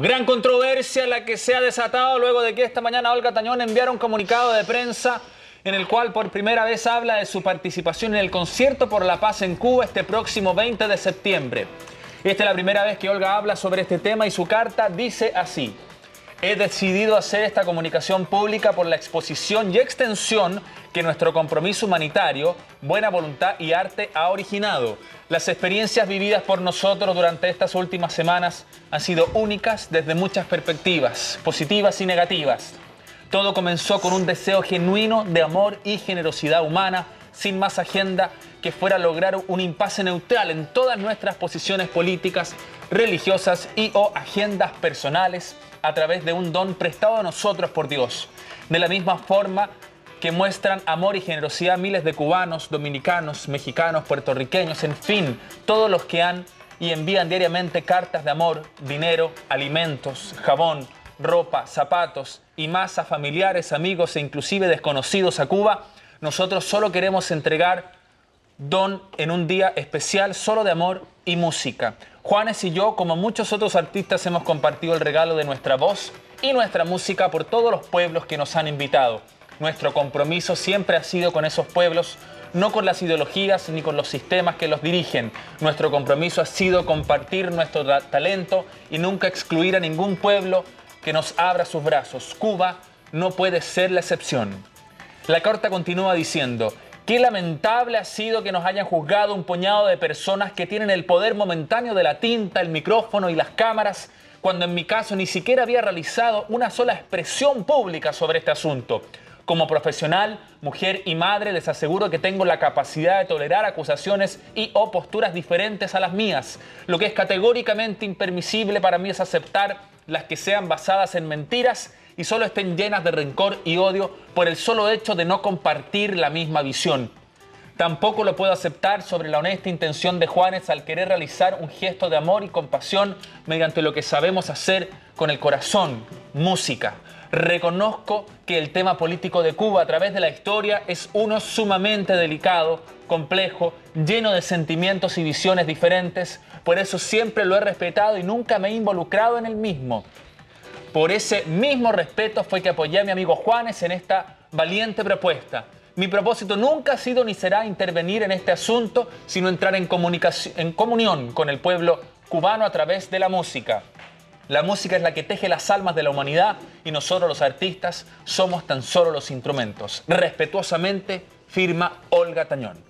Gran controversia la que se ha desatado luego de que esta mañana Olga Tañón enviara un comunicado de prensa en el cual por primera vez habla de su participación en el concierto por la paz en Cuba este próximo 20 de septiembre. Esta es la primera vez que Olga habla sobre este tema y su carta dice así. He decidido hacer esta comunicación pública por la exposición y extensión que nuestro compromiso humanitario, buena voluntad y arte ha originado. Las experiencias vividas por nosotros durante estas últimas semanas han sido únicas desde muchas perspectivas, positivas y negativas. Todo comenzó con un deseo genuino de amor y generosidad humana, sin más agenda que fuera lograr un impasse neutral en todas nuestras posiciones políticas, religiosas y o agendas personales a través de un don prestado a nosotros por Dios. De la misma forma que muestran amor y generosidad miles de cubanos, dominicanos, mexicanos, puertorriqueños, en fin, todos los que han y envían diariamente cartas de amor, dinero, alimentos, jabón, ropa, zapatos y más a familiares, amigos e inclusive desconocidos a Cuba, nosotros solo queremos entregar don en un día especial solo de amor y música. Juanes y yo, como muchos otros artistas, hemos compartido el regalo de nuestra voz y nuestra música por todos los pueblos que nos han invitado. Nuestro compromiso siempre ha sido con esos pueblos, no con las ideologías ni con los sistemas que los dirigen. Nuestro compromiso ha sido compartir nuestro talento y nunca excluir a ningún pueblo que nos abra sus brazos. Cuba no puede ser la excepción. La carta continúa diciendo, Qué lamentable ha sido que nos hayan juzgado un puñado de personas que tienen el poder momentáneo de la tinta, el micrófono y las cámaras, cuando en mi caso ni siquiera había realizado una sola expresión pública sobre este asunto. Como profesional, mujer y madre les aseguro que tengo la capacidad de tolerar acusaciones y o posturas diferentes a las mías. Lo que es categóricamente impermisible para mí es aceptar las que sean basadas en mentiras y solo estén llenas de rencor y odio por el solo hecho de no compartir la misma visión. Tampoco lo puedo aceptar sobre la honesta intención de Juanes al querer realizar un gesto de amor y compasión mediante lo que sabemos hacer con el corazón, música. Reconozco que el tema político de Cuba a través de la historia es uno sumamente delicado, complejo, lleno de sentimientos y visiones diferentes, por eso siempre lo he respetado y nunca me he involucrado en el mismo. Por ese mismo respeto fue que apoyé a mi amigo Juanes en esta valiente propuesta. Mi propósito nunca ha sido ni será intervenir en este asunto, sino entrar en, en comunión con el pueblo cubano a través de la música. La música es la que teje las almas de la humanidad y nosotros los artistas somos tan solo los instrumentos. Respetuosamente, firma Olga Tañón.